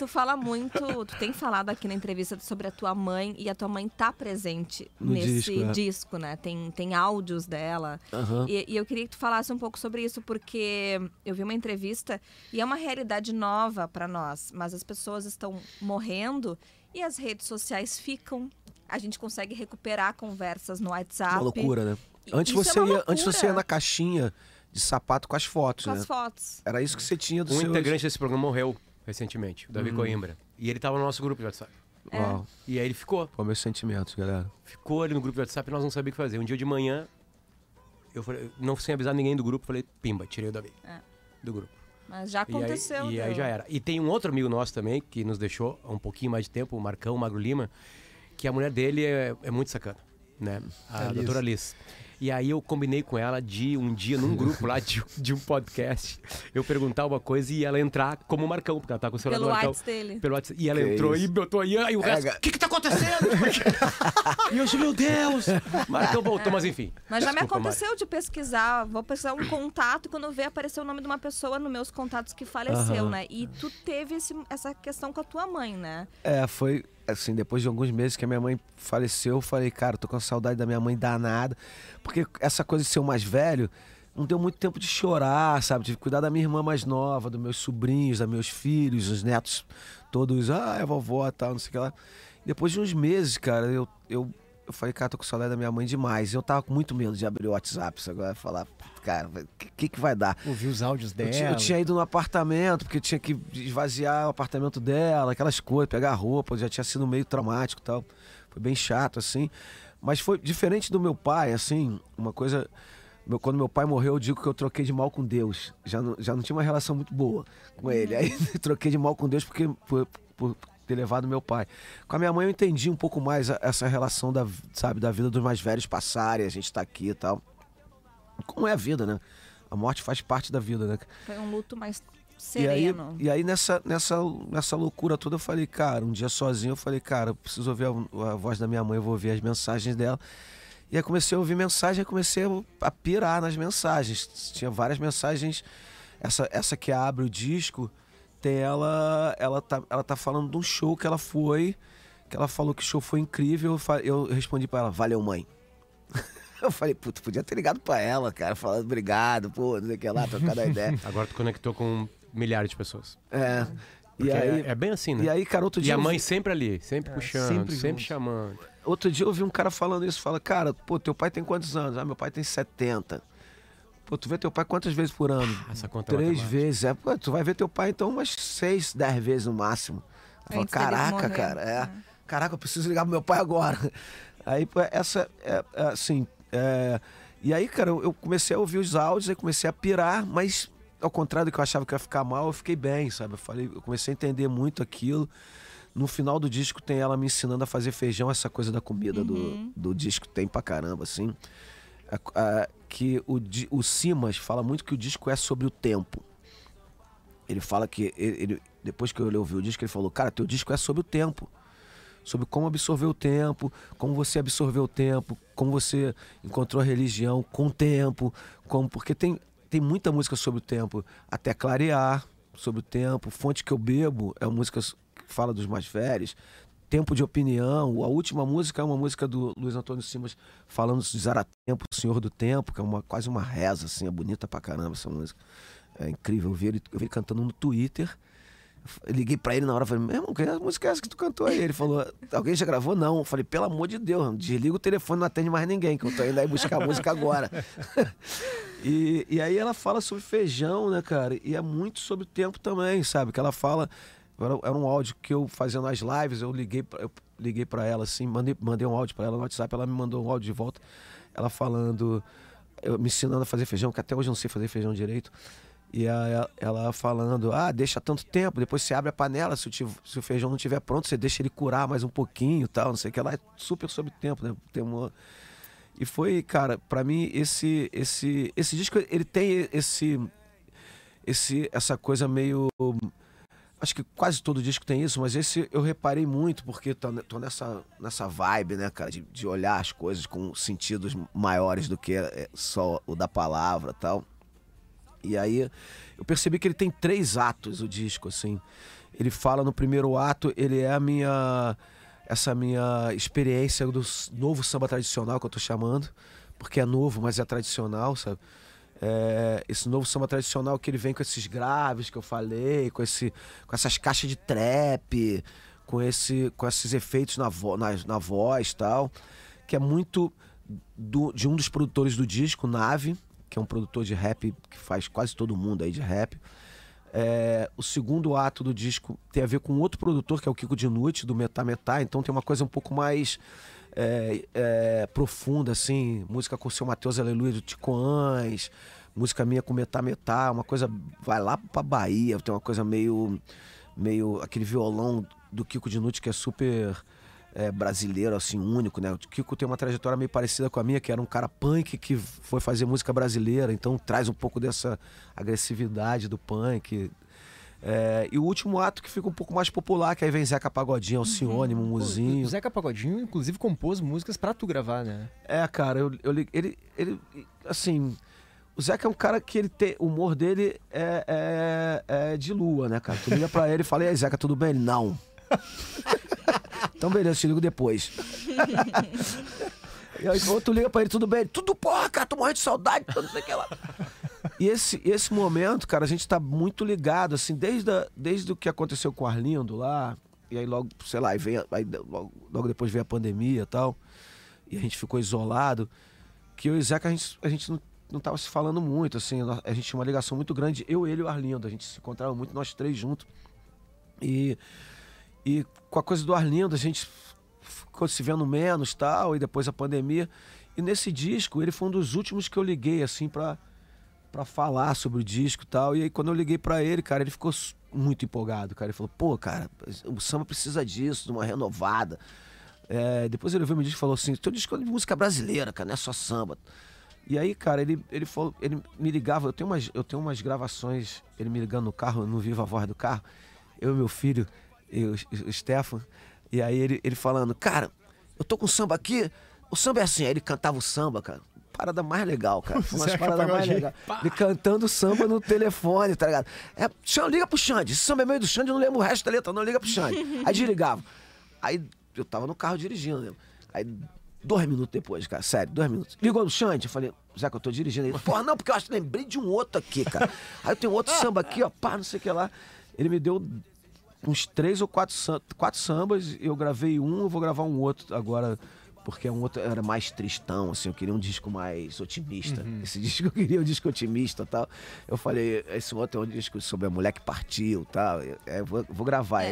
tu fala muito, tu tem falado aqui na entrevista sobre a tua mãe e a tua mãe tá presente No nesse disco, é. disco, né? Tem, tem áudios dela. Aham. E, e eu queria que tu falasse um pouco sobre isso, porque eu vi uma entrevista e é uma realidade nova para nós, mas as pessoas estão morrendo e as redes sociais ficam. A gente consegue recuperar conversas no WhatsApp. Uma loucura, né? Antes isso você, é uma ia, antes você ia na caixinha de sapato com as fotos, Com né? as fotos. Era isso que você tinha do Um seu... integrante desse programa morreu recentemente, o Hum. Davi Coimbra. E ele tava no nosso grupo de WhatsApp. Uau, E aí ele ficou. qual meus sentimentos, galera. Ficou ali no grupo de WhatsApp e nós não sabíamos o que fazer. Um dia de manhã, eu falei, não sem avisar ninguém do grupo, falei, pimba, tirei o Davi. É. Do grupo. Mas já E aí- aconteceu. E aí, deu. já era. E tem um outro amigo nosso também, que nos deixou há um pouquinho mais de tempo, o Marcão Magro Lima, que a mulher dele é, é muito sacana, né? A Liz. doutora Liz. E aí eu combinei com ela de um dia, num grupo lá de, de um podcast, eu perguntar uma coisa e ela entrar como Marcão, porque ela tá com o celular Pelo do Marcão. WhatsApp dele. Pelo WhatsApp. E ela Que entrou isso. e botou aí, aí o É, resto, o que que tá acontecendo? e eu disse, meu Deus! Marcão voltou, mas enfim. Mas já me Desculpa, Mari. aconteceu de pesquisar, vou pesquisar um contato e quando vê aparecer o nome de uma pessoa nos meus contatos que faleceu, Aham. né? E tu teve esse- essa questão com a tua mãe, né? É, foi assim, depois de alguns meses que a minha mãe faleceu, eu falei, cara, tô com saudade da minha mãe danada. Porque essa coisa de ser o mais velho, não deu muito tempo de chorar, sabe? Tive que cuidar da minha irmã mais nova, dos meus sobrinhos, dos meus filhos, os netos todos, ah, é vovó tal, não sei o que lá. Depois de uns meses, cara, eu, eu, eu falei, cara, tô com saudade da minha mãe demais. Eu tava com muito medo de abrir o WhatsApp agora falar, cara, o que, que vai dar? Ouvi os áudios Eu dela. tinha, eu tinha ido no apartamento, porque eu tinha que esvaziar o apartamento dela, aquelas coisas, pegar roupa, já tinha sido meio traumático e tal. Foi bem chato, assim. Mas foi diferente do meu pai, assim, uma coisa. meu- quando meu pai morreu, eu digo que eu troquei de mal com Deus. Já não, já não tinha uma relação muito boa com ele. Aí troquei de mal com Deus porque por, por ter levado meu pai. Com a minha mãe eu entendi um pouco mais essa relação da, sabe, da vida dos mais velhos passarem, a gente tá aqui e tal. Como é a vida, né? A morte faz parte da vida, né? Foi um luto mais E aí, sereno. e aí nessa, nessa, nessa loucura toda eu falei, cara, um dia sozinho eu falei, cara, eu preciso ouvir a, a voz da minha mãe, eu vou ouvir as mensagens dela. E aí comecei a ouvir mensagem, comecei a pirar nas mensagens. Tinha várias mensagens. Essa, essa que abre o disco, tem ela, ela tá, ela tá falando de um show que ela foi, que ela falou que o show foi incrível. Eu respondi pra ela, valeu mãe. Eu falei, puta, podia ter ligado pra ela, cara, falando obrigado, pô, não sei o que lá, trocado a ideia. Agora tu conectou com milhares de pessoas. É. E Porque aí, é, é bem assim, né? e aí, cara, outro E dia. a eu mãe vi- sempre ali, sempre puxando, sempre sempre, chamando. Outro dia eu vi um cara falando isso, fala, cara, pô, teu pai tem quantos anos? Ah, meu pai tem 70. Pô, tu vê teu pai quantas vezes por ano? Essa conta é Três matemática. vezes. É, pô, tu vai ver teu pai então umas seis, dez vezes no máximo. Eu falo, caraca, cara, é. né? Caraca, eu preciso ligar pro meu pai agora. Aí, pô, essa, é, é, assim, é, e aí, cara, eu comecei a ouvir os áudios, aí comecei a pirar, mas ao contrário do que eu achava que ia ficar mal, eu fiquei bem, sabe? Eu falei, eu comecei a entender muito aquilo. No final do disco tem ela me ensinando a fazer feijão, essa coisa da comida do, do disco tem pra caramba, assim. A- a- que o, o Simas fala muito que o disco é sobre o tempo. Ele fala que, ele- depois que eu ouvi o disco, ele falou, cara, teu disco é sobre o tempo. Sobre como absorver o tempo, como você absorveu o tempo, como você encontrou a religião com o tempo, como, porque tem, tem muita música sobre o tempo, até clarear sobre o tempo, fonte que eu bebo é uma música que fala dos mais velhos, tempo de opinião, a última música é uma música do Luiz Antônio Simas falando de Zaratempo, Senhor do Tempo, que é uma, quase uma reza, assim, é bonita pra caramba essa música. É incrível, eu vi ele, eu vi ele cantando no Twitter. Eu liguei pra ele na hora, falei, meu irmão, que música é essa que tu cantou aí? Ele falou, alguém já gravou? Não. Eu falei, pelo amor de Deus, desliga o telefone, não atende mais ninguém, que eu tô indo aí buscar a música agora. e, e aí ela fala sobre feijão, né, cara? E é muito sobre o tempo também, sabe? Que ela fala. Era, um áudio que eu fazendo as lives, eu liguei, pra- eu liguei pra ela assim, mandei, mandei um áudio pra ela no WhatsApp, ela me mandou um áudio de volta, ela falando, eu, me ensinando a fazer feijão, que até hoje eu não sei fazer feijão direito. E a- ela falando, ah, deixa tanto tempo, depois você abre a panela, se o, se o feijão não estiver pronto, você deixa ele curar mais um pouquinho tal, não sei o que lá. É super sobre tempo, né? Tem uma... E foi, cara, pra mim, esse, esse, esse disco, ele tem esse, esse, essa coisa meio... Acho que quase todo disco tem isso, mas esse eu reparei muito, porque tô, tô nessa, nessa vibe, né, cara, de, de olhar as coisas com sentidos maiores do que é, só o da palavra tal. E aí eu percebi que ele tem três atos, o disco, assim. ele fala no primeiro ato, ele é a minha essa minha experiência do novo samba tradicional que eu tô chamando, porque é novo, mas é tradicional, sabe? É, esse novo samba tradicional que ele vem com esses graves que eu falei, com, esse, com essas caixas de trap, com, esse, com esses efeitos na, vo, na, na voz tal, que é muito do- de um dos produtores do disco, Nave, que é um produtor de rap que faz quase todo mundo aí de rap. É, o segundo ato do disco tem a ver com outro produtor, que é o Kiko Dinucci, do Metá Metá, então tem uma coisa um pouco mais é, é, profunda, assim, música com o seu Matheus Aleluia do Ticoães, música minha com Metá Metá, uma coisa, vai lá pra Bahia, tem uma coisa meio, meio, aquele violão do Kiko Dinucci que é super é, brasileiro, assim, único, né? O Kiko tem uma trajetória meio parecida com a minha, que era um cara punk que foi fazer música brasileira, então traz um pouco dessa agressividade do punk. É, e o último ato que fica um pouco mais popular, que aí vem Zeca Pagodinho, Alcione, Mumuzinho. O Zeca Pagodinho, inclusive, compôs músicas pra tu gravar, né? É, cara, eu, eu ele, ele, assim, o Zeca é um cara que ele tem, o humor dele é, é, é de lua, né, cara? Tu liga pra ele e fala, e aí, Zeca, tudo bem? Ele, não. então, beleza, te ligo depois. e aí, tu liga pra ele, tudo bem? Ele, tudo porra, cara, tô morrendo de saudade, não sei o que lá. E esse, esse momento, cara, a gente tá muito ligado, assim, desde, a- desde o que aconteceu com o Arlindo lá, e aí logo, sei lá, aí aí logo, logo depois veio a pandemia e tal, e a gente ficou isolado, que eu e o Zeca, a gente, a gente não, não tava se falando muito, assim, a gente tinha uma ligação muito grande, eu, ele e o Arlindo, a gente se encontrava muito, nós três juntos. E, e com a coisa do Arlindo, a gente ficou se vendo menos tal, e depois a pandemia. E nesse disco, ele foi um dos últimos que eu liguei, assim, pra, pra falar sobre o disco e tal. E aí, quando eu liguei pra ele, cara, ele ficou muito empolgado, cara. Ele falou, pô, cara, o samba precisa disso, de uma renovada. É, depois ele ouviu meu disco e falou assim, teu disco é de música brasileira, cara, não é só samba. E aí, cara, ele, ele falou, ele me ligava, eu tenho, umas, eu tenho umas gravações, ele me ligando no carro, no Viva a Voz do carro, eu e meu filho, e o, o Stefan, e aí ele, ele falando, cara, eu tô com samba aqui, o samba é assim, aí ele cantava o samba, cara. Parada mais legal, cara. Foi uma Zeca parada mais legal. Ele cantando samba no telefone, tá ligado? É, Xande, liga pro Xande. Esse samba é meio do Xande, eu não lembro o resto da letra, não liga pro Xande. Aí desligava. Aí eu tava no carro dirigindo, né? Aí, dois minutos depois, cara, sério, dois minutos. Ligou no Xande, eu falei, Zeca, eu tô dirigindo. Ele, porra, não, porque eu acho que lembrei de um outro aqui, cara. Aí eu tenho outro samba aqui, ó, pá, não sei o que lá. Ele me deu uns três ou quatro, quatro sambas, eu gravei um, eu vou gravar um outro agora, porque um outro era mais tristão, assim, eu queria um disco mais otimista. Esse disco eu queria um disco otimista e tal. Eu falei, esse outro é um disco sobre a mulher que partiu e tal. É, eu vou, vou gravar.